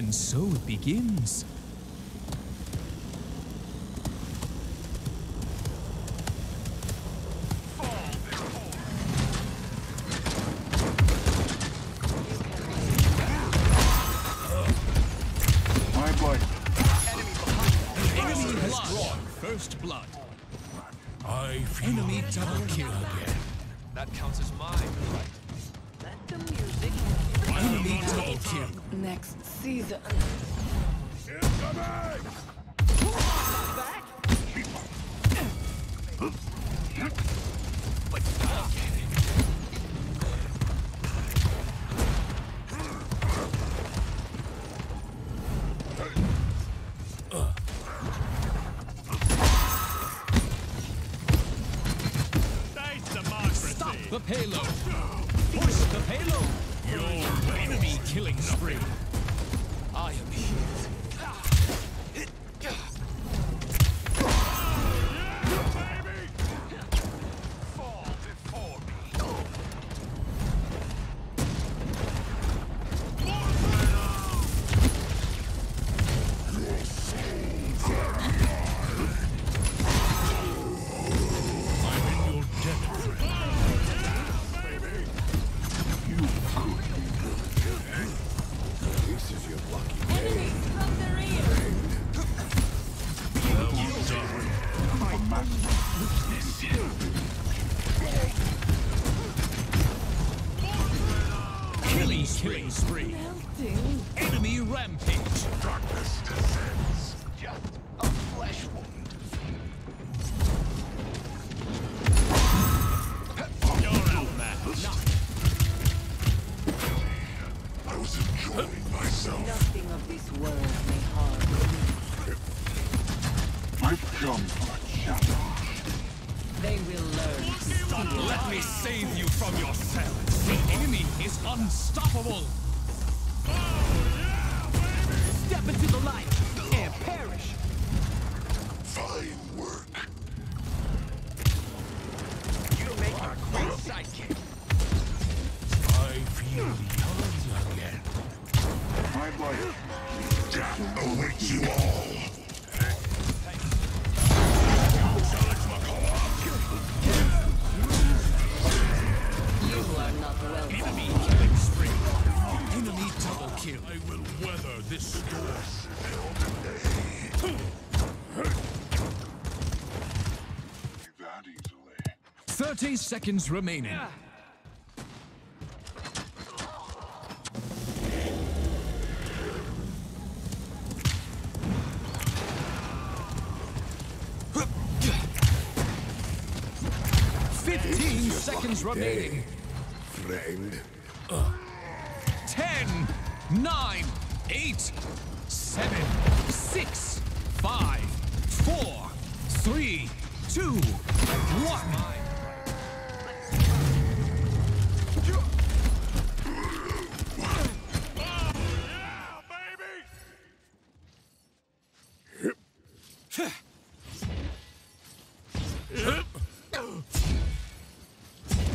And so it begins. My boy. Enemy has drawn first blood. I feel Enemy double kill again. That counts as mine, Next season. Stop I will weather this storm. That easily. 30 seconds remaining. Fifteen seconds remaining. Friend. Ten, nine, eight, seven, six, five, four, three, two, one.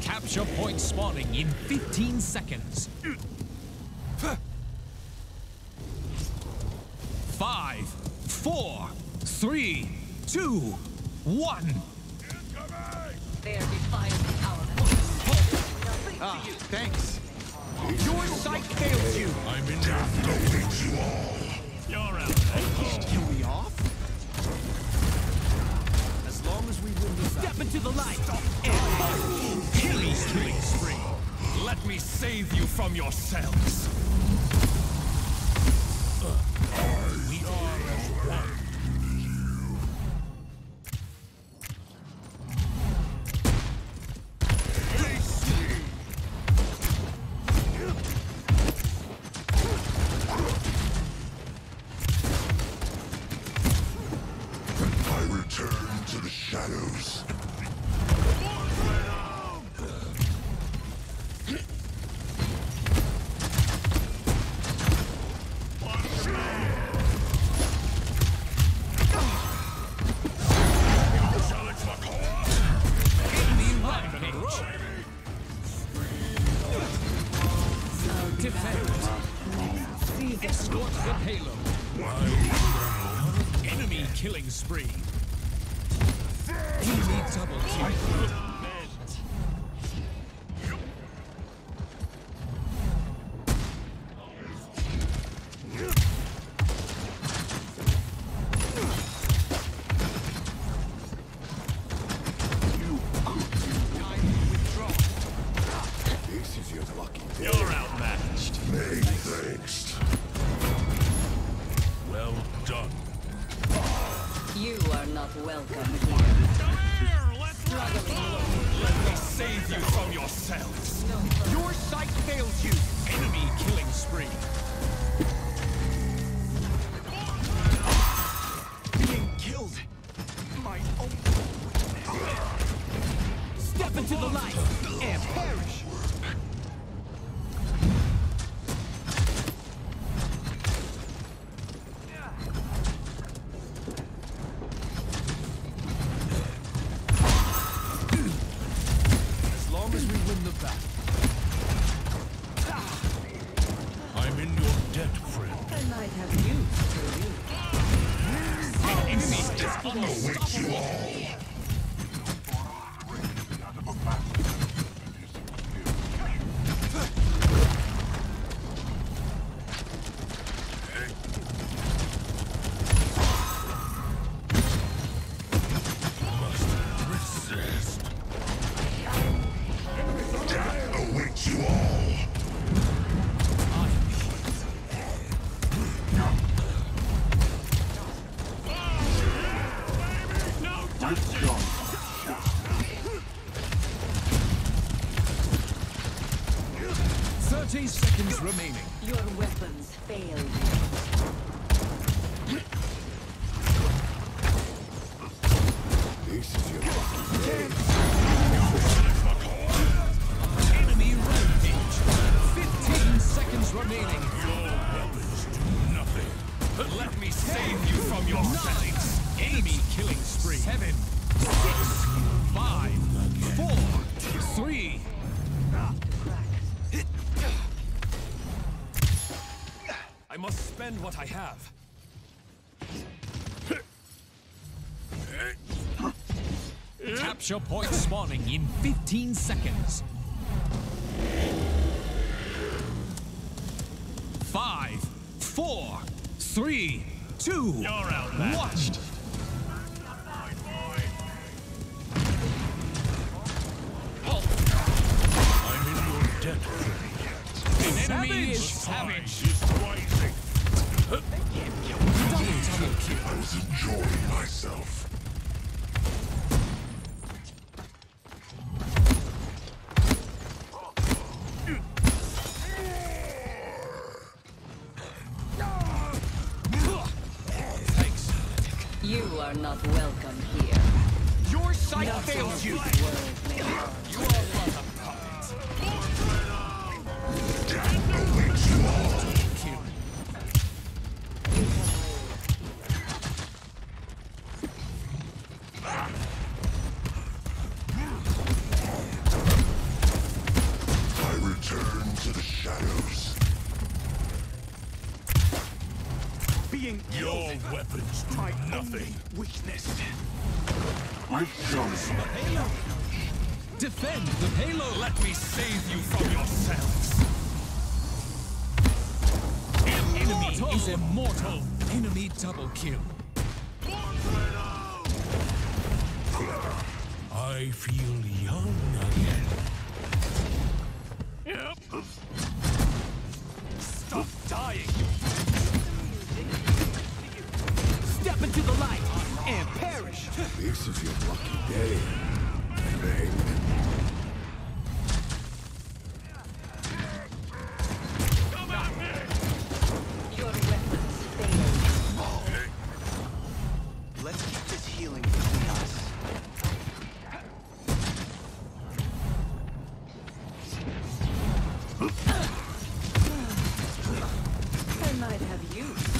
Capture point spawning in 15 seconds. Four, three, two, one. Their defiant power. Ah, thanks. Your sight fails you. I'm in Death awaits you all. You're out. Kill me off? As long as we win this Step into the light and killing killing spree. Let me save you from yourselves. Defend. Escort the payload. Enemy killing spree. Enemy double kill. Might have used for you. Enemy you all. Seven, six, five, four, three. I must spend what I have. Capture point spawning in 15 seconds. Five, four, three, two. You're out. Watched. Enemy is savage. Double, double kill. I was enjoying myself. Defend the payload. Let me save you from yourselves. Enemy is immortal. Enemy double kill. I feel young again. Yep. Stop dying. Step into the light and perish. This is your lucky day. Friend. Your weapons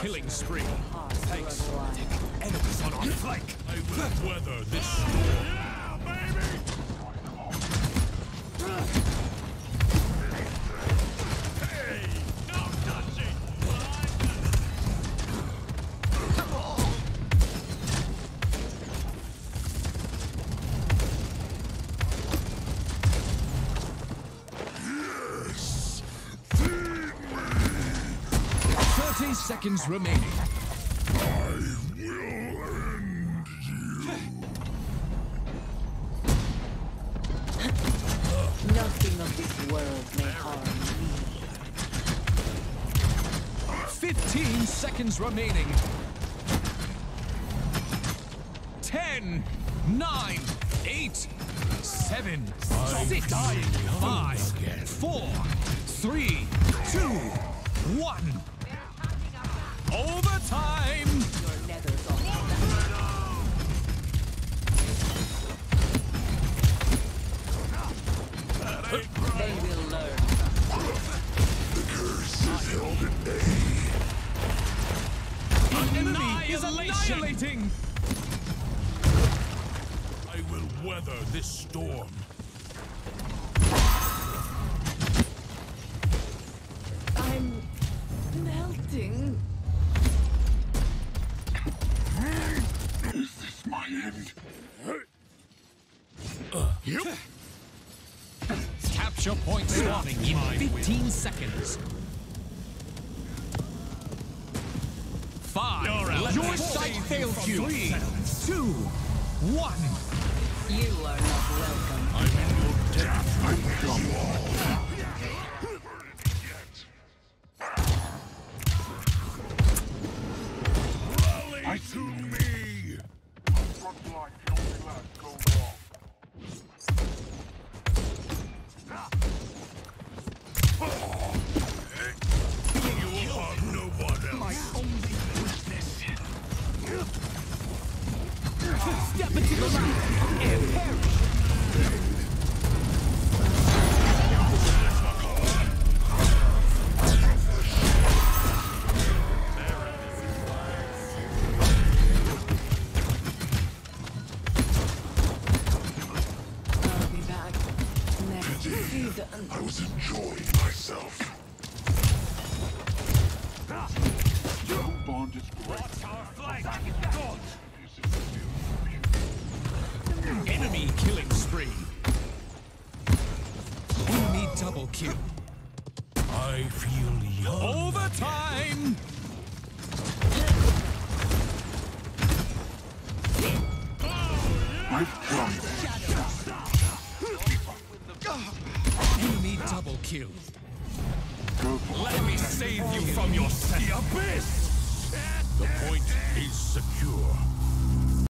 killing spree. To. Enemies on our flank. I will weather this storm. Thirty seconds remaining. Nothing of this world may harm me. Fifteen seconds remaining. Ten, nine, eight, seven, six, five, four, three, two, one. Overtime! Your nether's on They will learn. The enemy is annihilating! I will weather this storm. My end. Capture point spawning in 15 seconds. Five. Your sight failed you. Three, two, one. You are not welcome. I'm in your debt. Rally double kill. I feel young. Overtime! Enemy double kill. Let me save you from your The abyss! The point is secure.